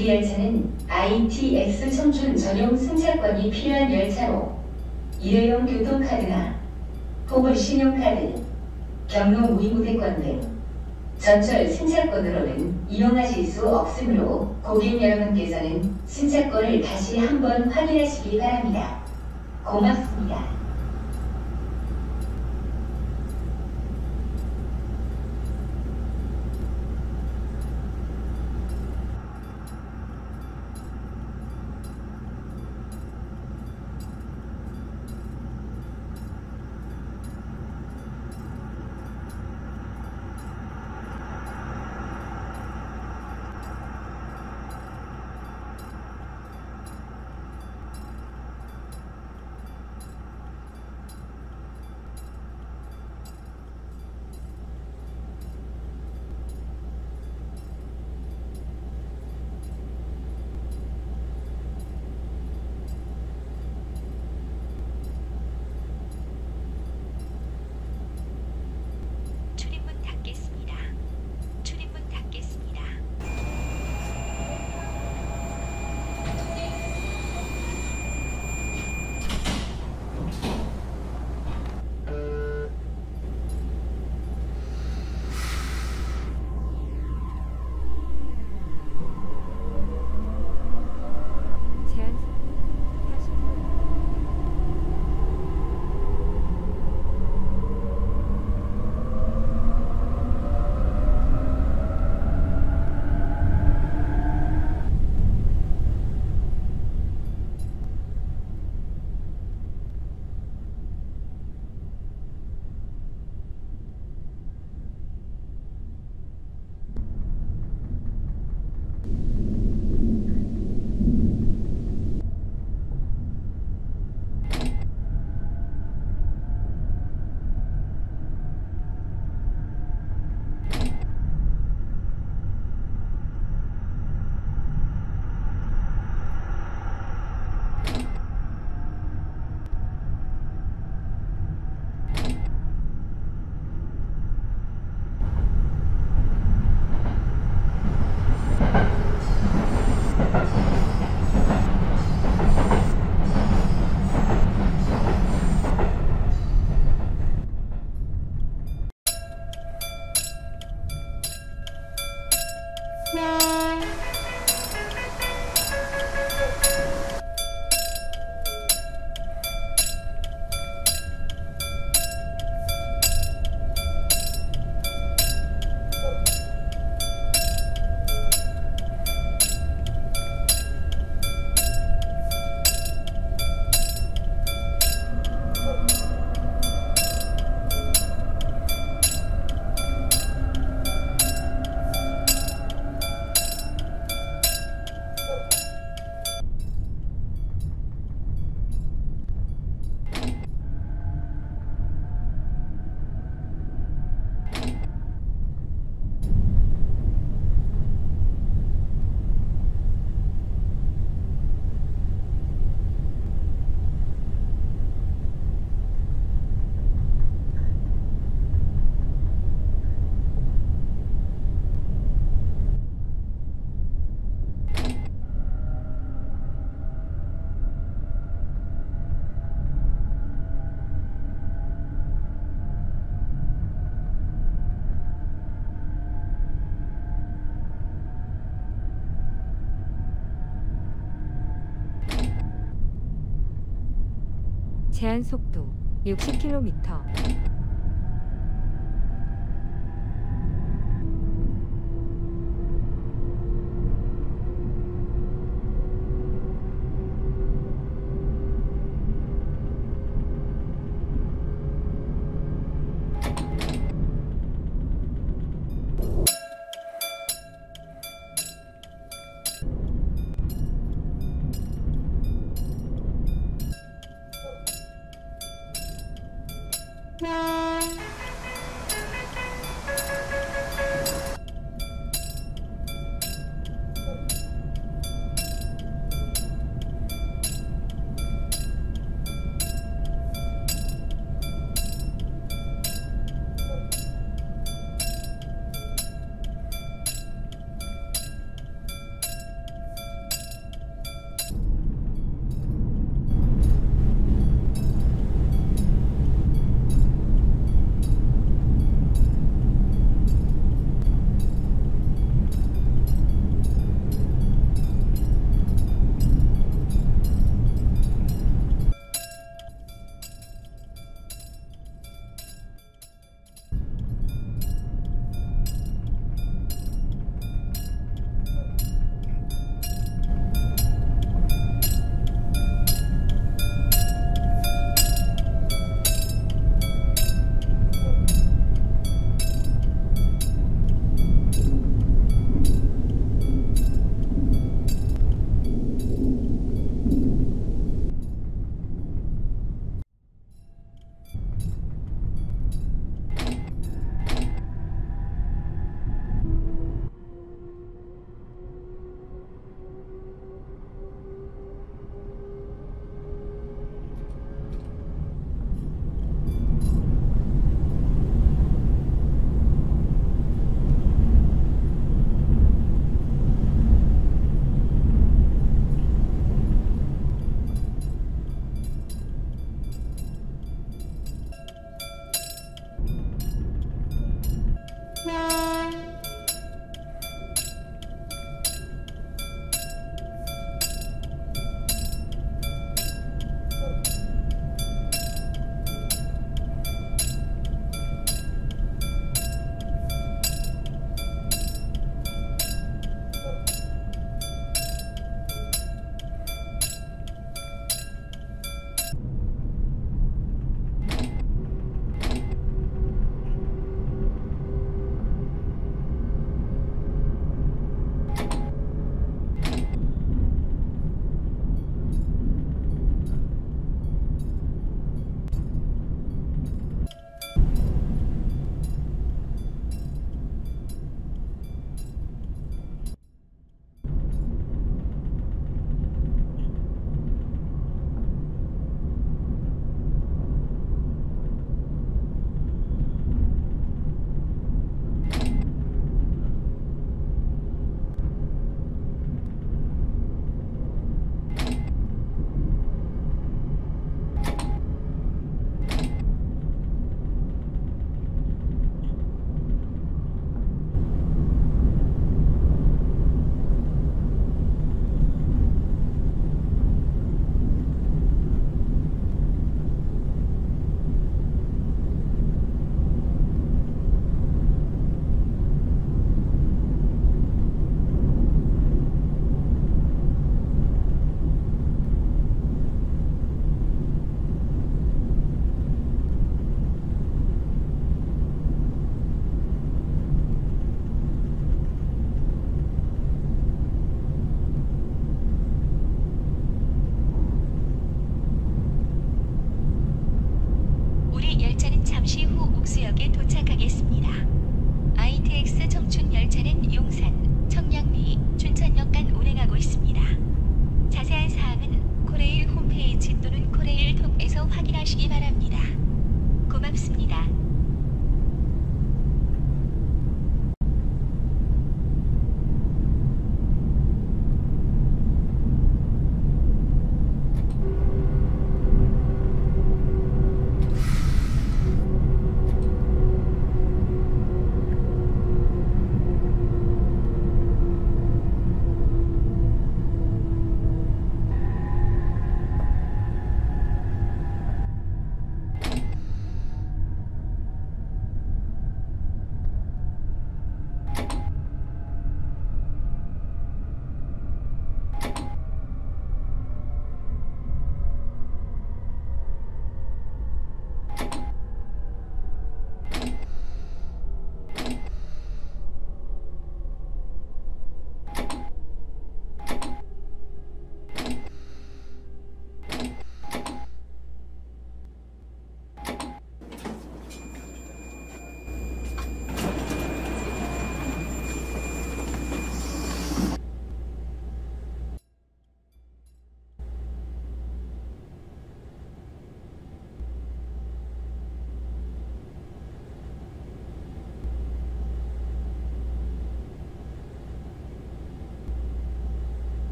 우리 열차는 ITX 청춘 전용 승차권이 필요한 열차로 일회용 교통카드나 혹은 신용카드, 경로 무이무대권 등 전철 승차권으로는 이용하실 수 없으므로 고객 여러분께서는 승차권을 다시 한번 확인하시기 바랍니다. 고맙습니다. 제한 속도 60km.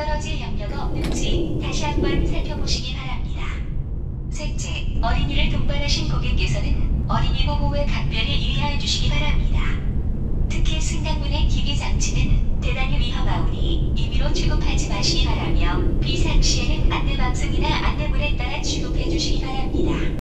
떨어질 염려가 없는지 다시 한번 살펴보시기 바랍니다. 셋째, 어린이를 동반하신 고객께서는 어린이 보호에 각별히 유의하여 주시기 바랍니다. 특히 승강문의 기기 장치는 대단히 위험하오니 임의로 취급하지 마시기 바라며 비상 시에는 안내방송이나 안내문에 따라 취급해 주시기 바랍니다.